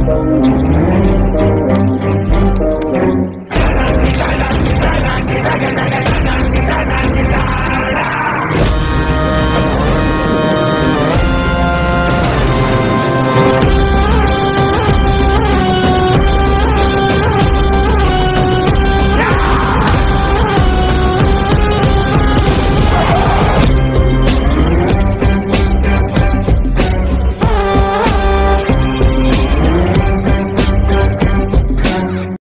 Música